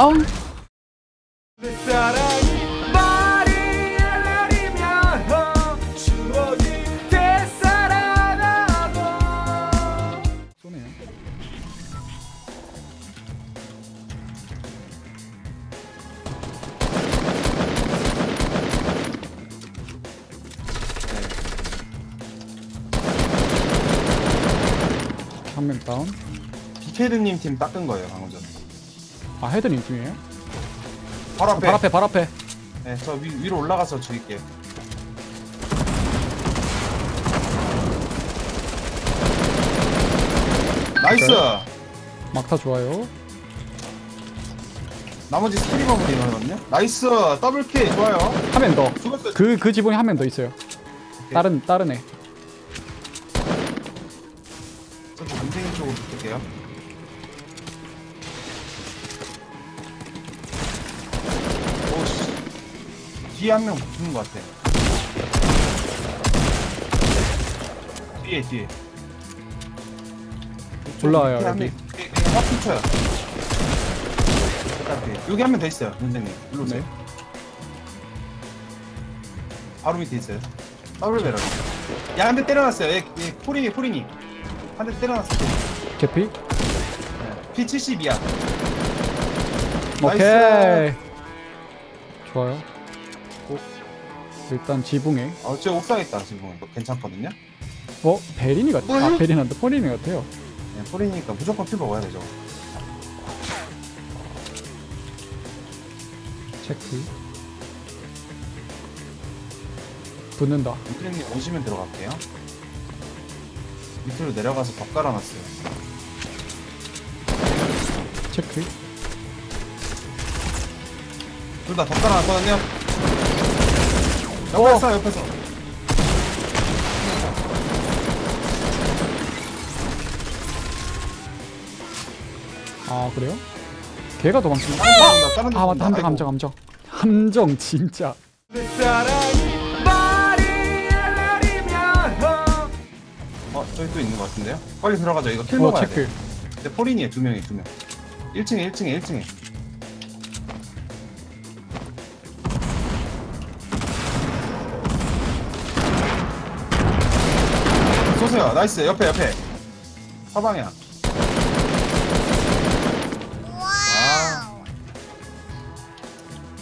아우 내 사랑이 말이 내리면 추억이 되살아나고 쏘네요. 한명 다운. 비케드님 팀 닦은 거예요 방금 전에 아 헤드님 중이에요? 바로 앞에 발 앞에 발 앞에. 네, 저 위, 위로 올라가서 죽일게요 nice. 막타 좋아요. 나머지 스트리머 분이 이거거든요 nice double kill 좋아요 한 명 더. 죽었어요 그그 지붕에 한 명 더 있어요. 다른 다른 애. 저도 문생인 쪽으로 붙을게요 뒤에 한 명 붙는 것 같아 뒤에 뒤에 올라와요, 한 여기. 확 붙여요. 여기 한 명 더 있어요 문생님 일로 오세요 네. 바로 밑에 있어요 double barrel 야 한 대 때려놨어요 얘, 얘 포린이 포린이 한 대 때려놨어요 개피. 피 70이야 오케이. nice. 좋아요. 오. 일단 지붕에. 어, 저 옥상에 있다 지금 이거 괜찮거든요 어 베린이 같아. 아 뭐요? 베린 한테 포린이 같아요. 네, 포린이니까 무조건 피 먹어야 되죠 체크. 붙는다. 유트님 오시면 들어갈게요 밑으로 내려가서 벽 깔아놨어요 체크. 둘다벽 깔아놨거든요 어. 옆에서 옆에서 아 그래요? 걔가 도망치는. 데아 맞다. 함정 함정 함정. 함정 진짜. 내리면 어 저기 또 있는 것 같은데요? 빨리 들어가죠 이거 킬어 먹어야 체크. 돼 근데 포린이에 두 명이 두명 1층에 1층에 1층에 쏘세요 나이스 옆에 옆에 사방이야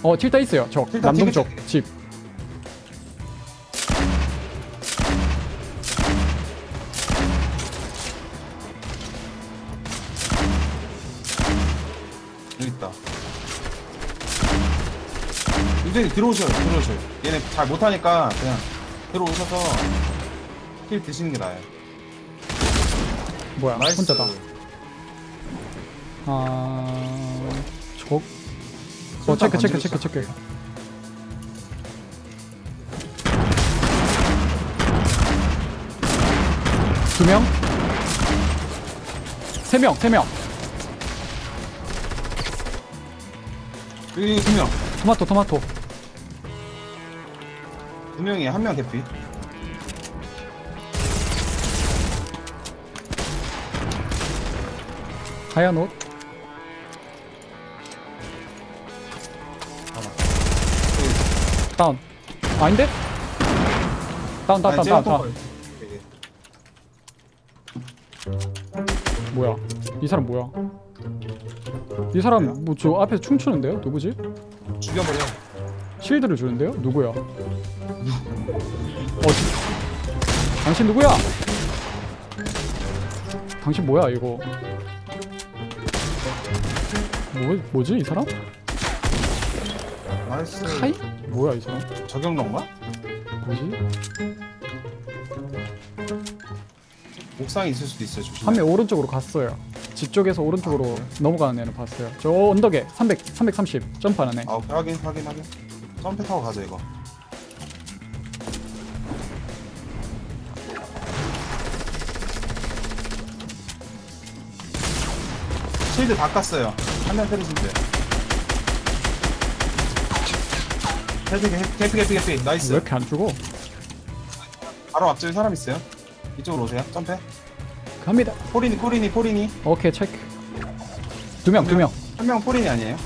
아어 칠타 있어요. 저 칠타 남동쪽 칠타. 집. 여기 있다 윤정이 들어오셔요 들어오셔요 얘네 잘 못하니까 그냥 들어오셔서 kill 드시는 게 나아요 뭐야 nice 혼자다. 아 적. 어 체크 체크 체크 체크. 두 명. 세 명, 세 명. 여기 두 명 토마토, 토마토. 두 명이 한 명 대피 하얀 옷. 다운. 아닌데? 다운, 다운, 다운, 다운, 또 다운. 뭐야? 이 사람 뭐야? 이 사람 뭐 저 앞에서 춤추는데요? 누구지? 죽여버려 shield를 주는데요? 누구야? 어, 지- 당신 누구야? 당신 뭐야 이거? 뭐 뭐지 이 사람? nice 카이? 뭐야 이 사람? 저격런가? 뭐지? 옥상에 있을 수도 있어요 조심해 한명 오른쪽으로 갔어요. 집 쪽에서 오른쪽으로 넘어가는 애는 봤어요. 저 언덕에 300, 330 점프하는 애. 아 오케이 확인 확인 확인 점프 타고 가자 이거 shield 바꿨어요. 한 명 때리시면 돼요. 개피, 개피, 개피, nice. 왜 이렇게 안 죽어? 바로 앞쪽에 사람 있어요. 이쪽으로 오세요. 점프. 갑니다. 포린이, 포린이, 포린이. 오케이, 체크. 두 명, 두 명. 한 명 포린이 아니에요?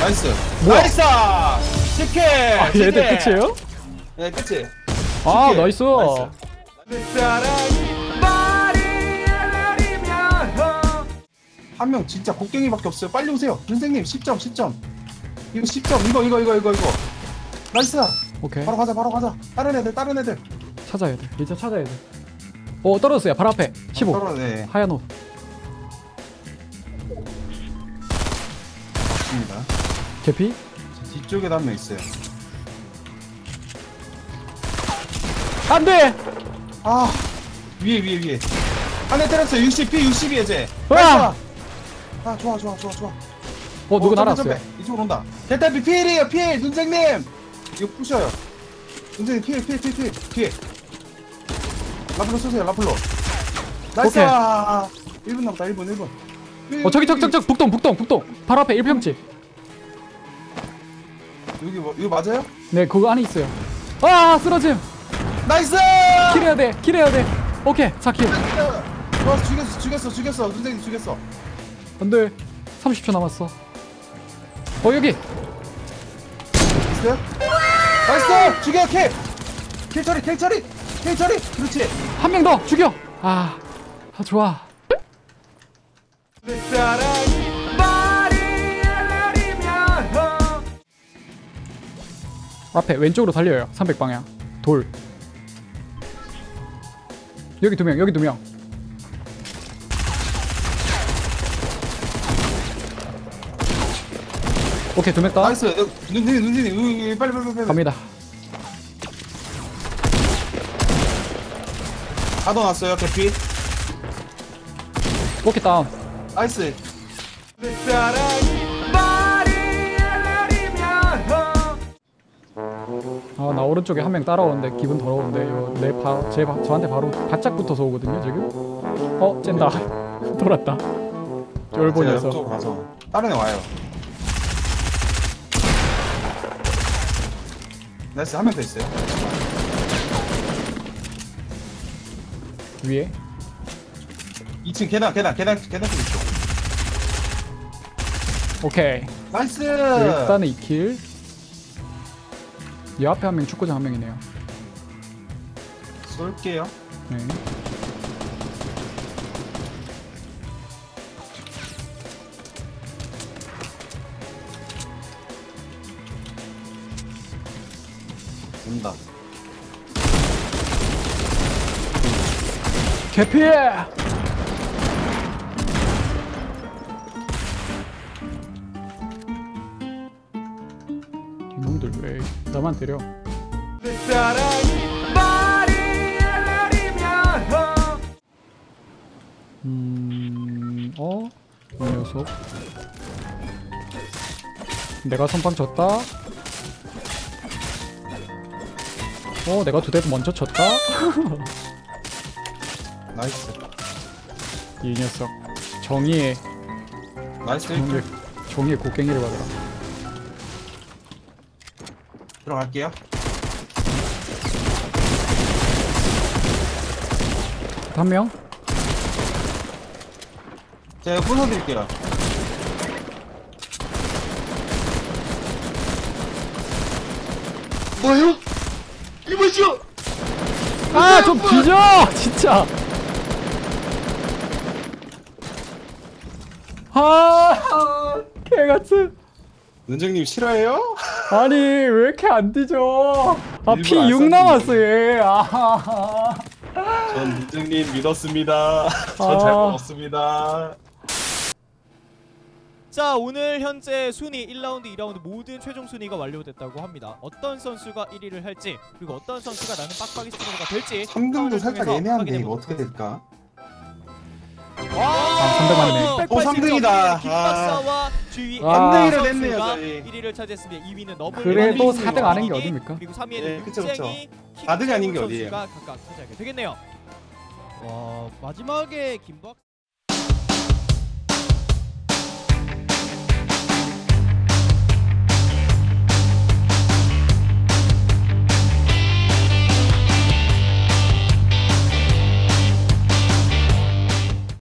nice. 뭐야? nice! 치킨! 아, 얘들 끝이에요? 네, 끝이. 아, nice. nice. nice. 한 명 진짜 곡괭이밖에 없어요. 빨리 오세요. 선생님 10점, 10점. 이거 10점. 이거, 이거, 이거, 이거, 이거. nice. 오케이 바로 가자, 바로 가자. 다른 애들, 다른 애들. 찾아야 돼 이제 찾아야 돼어 떨어졌어요 바로 앞에 15 바로, 네. 하얀 옷 맞습니다. 개피 뒤쪽에도 한명 있어요. 안 돼 아, 위에, 위에, 위에. 한대 때렸어요. 60, 피 60이에요, 이제. 으 아! 아, 좋아, 좋아, 좋아, 좋아. 어 누구 점프, 날아왔어요. 이쪽으로 온다. 델타피 피해이에요, 피해, 눈쟁님. 이거 부셔요. 눈쟁님 피해, 피해, 피해, 피해, 피해. 라플로 쏘세요, 라플로. nice. 오케이. 1분 남았다, 1분, 1분. 어 저기 저기 저기 저기 북동 북동 북동 바로 앞에 1평집 여기 뭐, 이거 맞아요? 네 그거 안에 있어요 아 쓰러짐 nice. kill해야 돼 kill해야 돼 오케이 4kill 어, 죽였어, 죽였어, 죽였어. 눈쟁님 죽였어. 안돼 30초 남았어 어 여기 있어요? nice. 죽여, kill. kill 처리, kill 처리, kill 처리. 그렇지. 한 명 더 죽여 아, 아 좋아 앞에 왼쪽으로 달려요 300방향 돌 여기 두명 여기 두명 오케이 두명따 nice. 눈쟁님, 여기, 여기, 빨리, 빨리, 빨리. 갑니다 가둬놨어요, 개피. 오케이 다운 nice. 아나 오른쪽에 한 명 따라오는데 기분 더러운데 이거 내 바, 제 바, 저한테 바로 바짝 붙어서 오거든요 지금 어 쨘다 돌았다 쫄보 녀석 다른 애 와요. nice 한 명 더 있어요. 위에 2층 계단 계단 계단 계단 쪽 있어. 오케이 나이스. 일단은 2킬 이 앞에 한 명 축구장 한 명이네요 쏠게요. 네. 온다. 개피 이놈들 왜 나만 때려 음... 어? 이 녀석 내가 선빵 쳤다 어 내가 두 대 먼저 쳤다 나이스. 이 녀석 정의의 nice. 정의의, 정의의 곡괭이를 받아라 들어갈게요. 한 명? 제가 부숴드릴게요. 뭐요? 이보시오. 아, 좀 뒤져! 진짜! 아, 개같은. 은정님 싫어해요? 아니, 왜 이렇게 안 뒤져? 아, 일부러 피 안6 썼는데. 남았어, 얘. 아, 전 은정님 믿었습니다. 전 아. 잘 먹었습니다. 자 오늘 현재 순위 1라운드, 2라운드 모든 최종 순위가 완료됐다고 합니다. 어떤 선수가 1위를 할지 그리고 어떤 선수가 나는 빡빡이 스트가 될지 3등도 살짝 애매한데 이거 어떻게 될까? 와, 아, 3등 맞네. 오, 3등이다. 김박사와 주위 아. 3등이라 됐네요, 선수가 저희. 1위를 차지했습니다. 2위는 너블 그래도 레드 4등 아닌 게 어딥니까? 그리고 3위에는 예, 그쵸, 그쵸. 윤쟁이, 4등이 아닌 게킥 어디예요? 각각 차지하게 되겠네요. 와 마지막에 김박